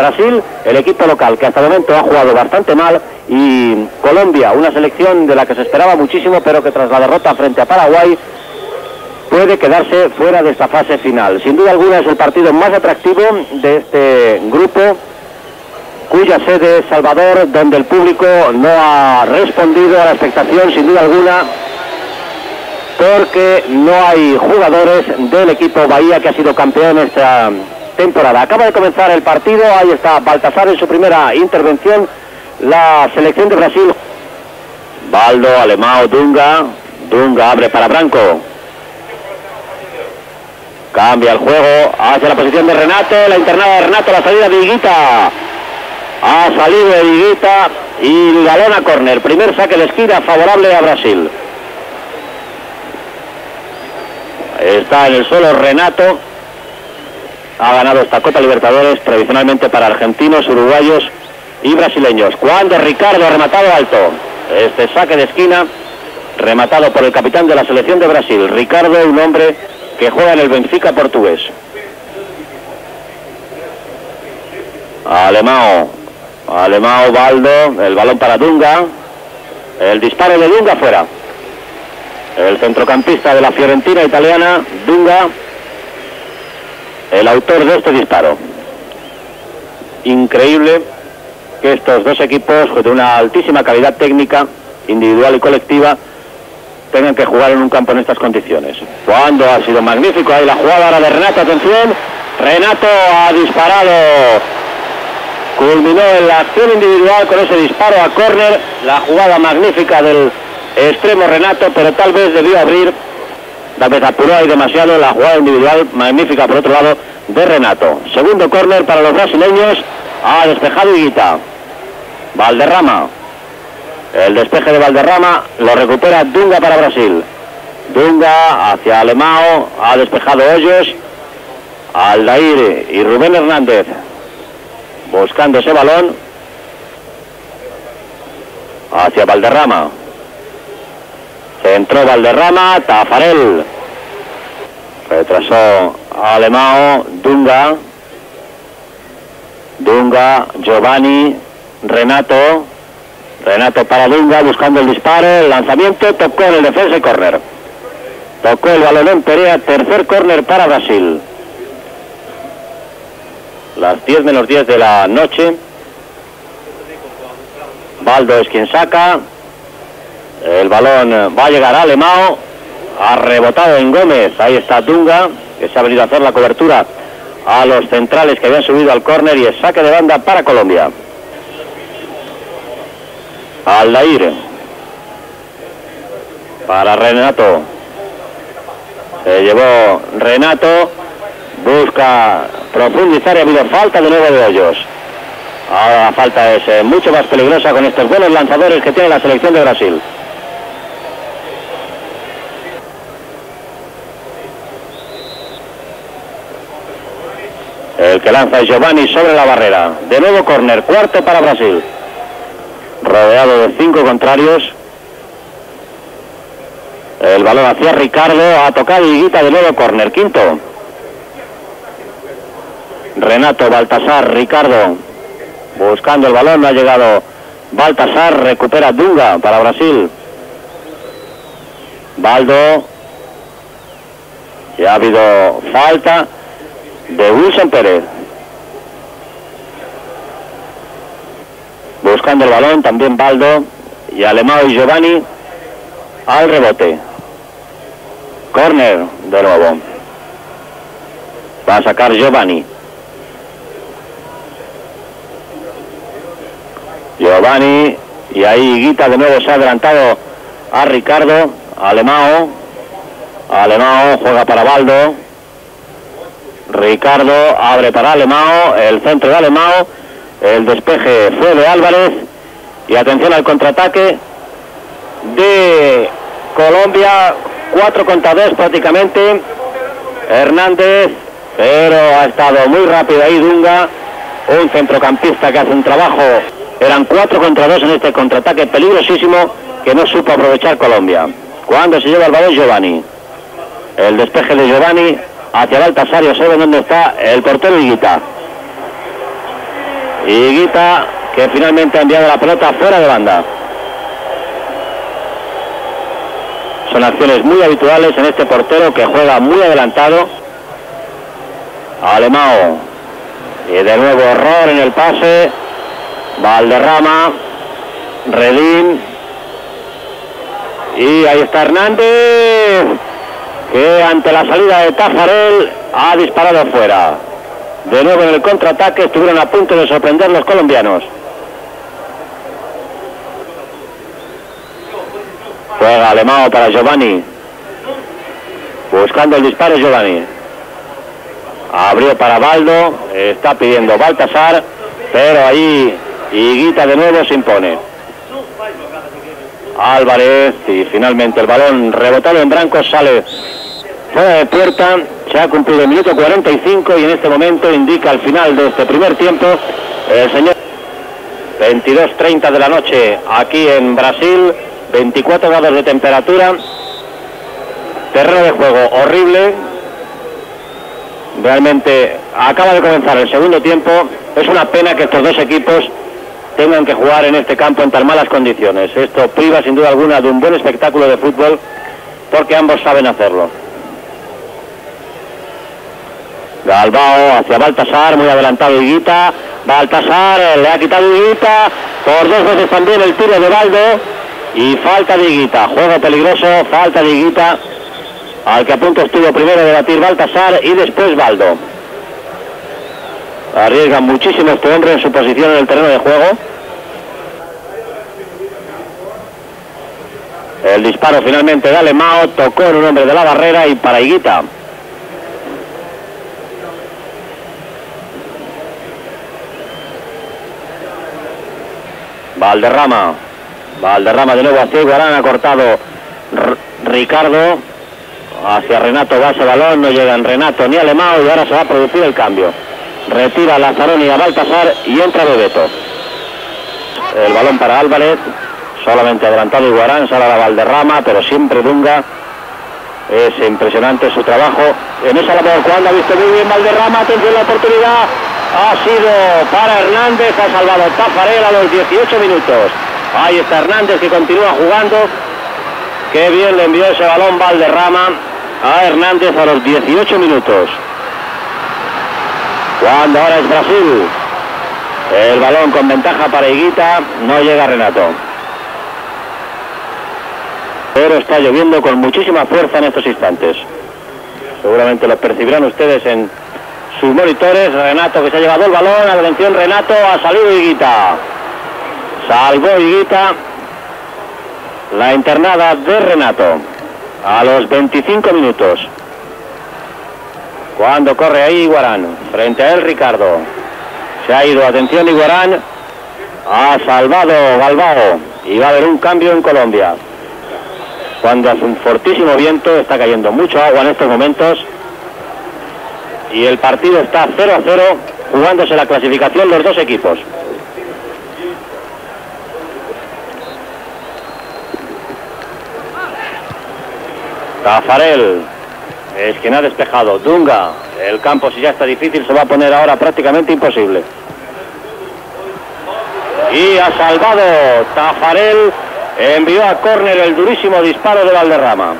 Brasil, el equipo local, que hasta el momento ha jugado bastante mal, y Colombia, una selección de la que se esperaba muchísimo, pero que tras la derrota frente a Paraguay puede quedarse fuera de esta fase final. Sin duda alguna es el partido más atractivo de este grupo, cuya sede es Salvador, donde el público no ha respondido a la expectación, sin duda alguna, porque no hay jugadores del equipo Bahía que ha sido campeón esta temporada. Acaba de comenzar el partido, ahí está Baltasar en su primera intervención, la selección de Brasil. Baldo, Alemao, Dunga, Dunga abre para Branco. Cambia el juego hacia la posición de Renato, la internada de Renato, la salida de Higuita. Ha salido Higuita y balón a córner. Primer saque de esquina favorable a Brasil. Está en el suelo Renato. Ha ganado esta Copa Libertadores tradicionalmente para argentinos, uruguayos y brasileños. Cuando Ricardo ha rematado alto. Este saque de esquina rematado por el capitán de la selección de Brasil. Ricardo, un hombre que juega en el Benfica portugués. Alemao. Alemao, Baldo. El balón para Dunga. El disparo de Dunga fuera. El centrocampista de la Fiorentina italiana, Dunga, el autor de este disparo. Increíble que estos dos equipos de una altísima calidad técnica, individual y colectiva, tengan que jugar en un campo en estas condiciones. Cuando ha sido magnífico ahí la jugada ahora de Renato, atención, Renato ha disparado, culminó en la acción individual con ese disparo a córner, la jugada magnífica del extremo Renato, pero tal vez debió abrir, tal vez apuró ahí demasiado la jugada individual magnífica por otro lado de Renato. Segundo córner para los brasileños, ha despejado Higuita. Valderrama, el despeje de Valderrama lo recupera Dunga para Brasil. Dunga hacia Alemao, ha despejado Hoyos, Aldair y Rubén Hernández buscando ese balón hacia Valderrama. Entró Valderrama, Tafarel. Retrasó Alemao, Dunga. Dunga, Giovanni, Renato. Renato para Dunga buscando el disparo, el lanzamiento, tocó en el defensa y córner. Tocó el balón en Perea, tercer córner para Brasil. Las 10 menos 10 de la noche. Baldo es quien saca. El balón va a llegar a Alemao. Ha rebotado en Gómez. Ahí está Dunga, que se ha venido a hacer la cobertura a los centrales que habían subido al córner y el saque de banda para Colombia. Aldair. Para Renato. Se llevó Renato. Busca profundizar y ha habido falta de nuevo de hoyos. Ahora la falta es eh, mucho más peligrosa con estos buenos lanzadores que tiene la selección de Brasil. El que lanza es Giovanni sobre la barrera. De nuevo córner, cuarto para Brasil. Rodeado de cinco contrarios. El balón hacia Ricardo, ha tocado Higuita de nuevo córner, quinto. Renato, Baltasar, Ricardo, buscando el balón, no ha llegado Baltasar, recupera Dunga para Brasil. Baldo, ya ha habido falta de Wilson Pérez. Buscando el balón, también Baldo y Alemao y Giovanni al rebote. Corner de nuevo. Va a sacar Giovanni. Giovanni y ahí Guita de nuevo se ha adelantado a Ricardo, Alemao. Alemao juega para Baldo. Ricardo abre para Alemao, el centro de Alemao, el despeje fue de Álvarez y atención al contraataque de Colombia, 4 contra 2 prácticamente, Hernández, pero ha estado muy rápido ahí Dunga, un centrocampista que hace un trabajo, eran 4 contra 2 en este contraataque peligrosísimo que no supo aprovechar Colombia. Cuando se lleva el balón Giovanni, el despeje de Giovanni hacia Baltasario, sabe dónde está el portero Higuita. Y Guita que finalmente ha enviado la pelota fuera de banda. Son acciones muy habituales en este portero que juega muy adelantado. Alemao. Y de nuevo error en el pase. Valderrama. Redín. Y ahí está Hernández. Que ante la salida de Tafarel ha disparado fuera. De nuevo en el contraataque estuvieron a punto de sorprender los colombianos. Juega Alemao para Giovanni. Buscando el disparo Giovanni. Abrió para Baldo. Está pidiendo Baltasar. Pero ahí Higuita de nuevo se impone. Álvarez y finalmente el balón rebotado en Branco sale fuera de puerta. Se ha cumplido el minuto 45 y en este momento indica al final de este primer tiempo el señor 22.30 de la noche aquí en Brasil. 24 grados de temperatura, terreno de juego horrible, realmente acaba de comenzar el segundo tiempo, es una pena que estos dos equipos tengan que jugar en este campo en tan malas condiciones. Esto priva sin duda alguna de un buen espectáculo de fútbol porque ambos saben hacerlo. Galbao hacia Baltasar, muy adelantado Higuita. Baltasar le ha quitado Higuita. Por dos veces también el tiro de Baldo y falta de Higuita. Juego peligroso, falta de Higuita. Al que a punto estuvo primero de batir Baltasar y después Baldo. Arriesga muchísimo este hombre en su posición en el terreno de juego. El disparo finalmente de Alemao tocó en un hombre de la barrera y para Higuita. Valderrama Valderrama de nuevo hacia Iguarán, ha cortado Ricardo. Hacia Renato va ese balón, no llegan Renato ni Alemao y ahora se va a producir el cambio. Retira Lazaroni a Baltasar y entra Bebeto. El balón para Álvarez, solamente adelantado Iguarán, sale la Valderrama, pero siempre Dunga. Es impresionante su trabajo en esa labor. Cuando ha visto muy bien Valderrama, atención la oportunidad. Ha sido para Hernández, ha salvado Tafarel a los 18 minutos. Ahí está Hernández que continúa jugando. Qué bien le envió ese balón Valderrama a Hernández a los 18 minutos. Cuando ahora es Brasil. El balón con ventaja para Higuita. No llega Renato. Pero está lloviendo con muchísima fuerza en estos instantes. Seguramente lo percibirán ustedes en sus monitores. Renato que se ha llevado el balón. Atención Renato. Ha salido Higuita. Salvó Higuita la internada de Renato a los 25 minutos. Cuando corre ahí Iguarán, frente a él Ricardo. Se ha ido, atención Iguarán, ha salvado Galbao y va a haber un cambio en Colombia. Cuando hace un fortísimo viento, está cayendo mucho agua en estos momentos y el partido está 0 a 0 jugándose la clasificación los dos equipos. Tafarel es quien ha despejado. Dunga, el campo si ya está difícil se va a poner ahora prácticamente imposible. Y ha salvado Tafarel, envió a córner el durísimo disparo de Valderrama.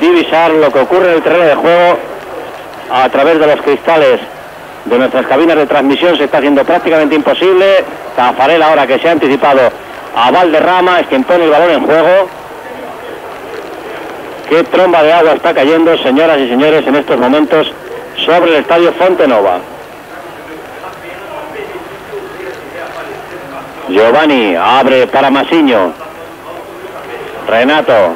Divisar lo que ocurre en el terreno de juego a través de los cristales de nuestras cabinas de transmisión se está haciendo prácticamente imposible. Tafarel ahora que se ha anticipado a Valderrama, es quien pone el balón en juego. Qué tromba de agua está cayendo, señoras y señores, en estos momentos sobre el estadio Fontenova. Giovanni abre para Masiño. Renato.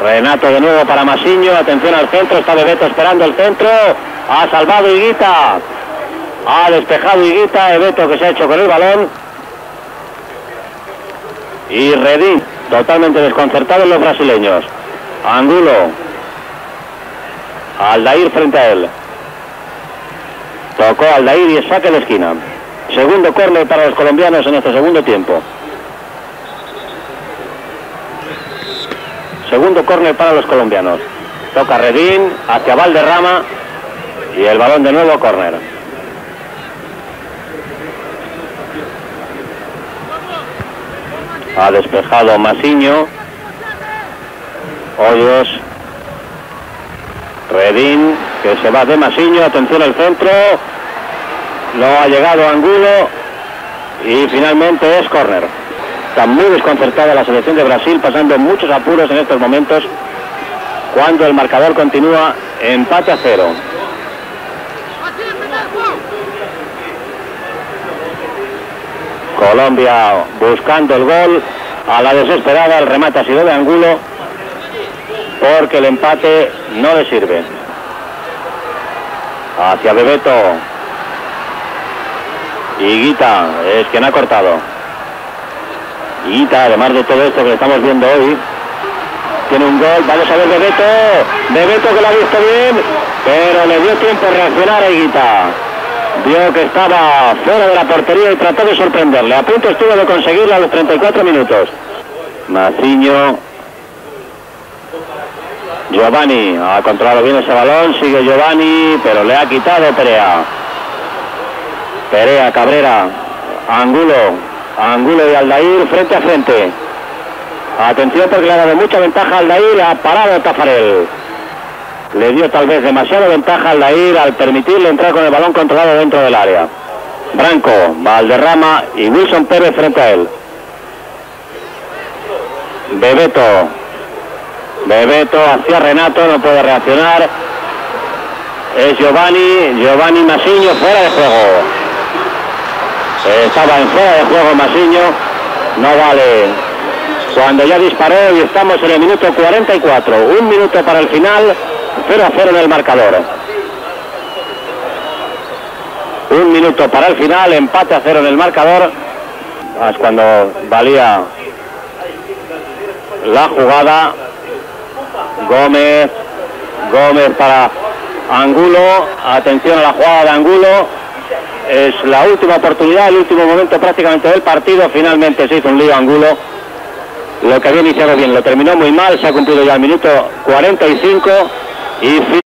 Renato de nuevo para Masiño. Atención al centro. Está Bebeto esperando el centro. Ha salvado Higuita. Ha despejado Higuita. Bebeto que se ha hecho con el balón y Redín totalmente desconcertado los brasileños. Angulo. Aldair frente a él. Tocó Aldair y saque de esquina. Segundo córner para los colombianos en este segundo tiempo. Segundo córner para los colombianos. Toca Redín hacia Valderrama. Y el balón de nuevo córner. Ha despejado Masiño. Hoyos. Redín, que se va de Masiño. Atención al centro. No ha llegado Angulo. Y finalmente es córner. Está muy desconcertada la selección de Brasil, pasando muchos apuros en estos momentos, cuando el marcador continúa empate a cero. Colombia buscando el gol, a la desesperada el remate ha sido de Angulo, porque el empate no le sirve. Hacia Bebeto. Y Guita es quien ha cortado. Guita, además de todo esto que estamos viendo hoy, tiene un gol. Vamos a ver Bebeto. Bebeto que lo ha visto bien, pero le dio tiempo a reaccionar a Guita. Vio que estaba fuera de la portería y trató de sorprenderle. A punto estuvo de conseguirlo a los 34 minutos. Maciño. Giovanni ha controlado bien ese balón. Sigue Giovanni, pero le ha quitado Perea. Perea, Cabrera, Angulo. Angulo y Aldair frente a frente. Atención porque le ha dado mucha ventaja a Aldair. Ha parado Tafarel. Le dio tal vez demasiada ventaja al Aldair al permitirle entrar con el balón controlado dentro del área. Branco, Valderrama y Wilson Pérez frente a él. Bebeto. Bebeto hacia Renato, no puede reaccionar. Es Giovanni, Giovanni Masiño fuera de juego. Estaba en fuera de juego Masiño, no vale. Cuando ya disparó y estamos en el minuto 44, un minuto para el final, 0 a 0 en el marcador. Un minuto para el final, empate a cero en el marcador. Es cuando valía la jugada. Gómez, Gómez para Angulo. Atención a la jugada de Angulo. Es la última oportunidad, el último momento prácticamente del partido. Finalmente se hizo un lío Angulo. Lo que había iniciado bien, lo terminó muy mal. Se ha cumplido ya el minuto 45 y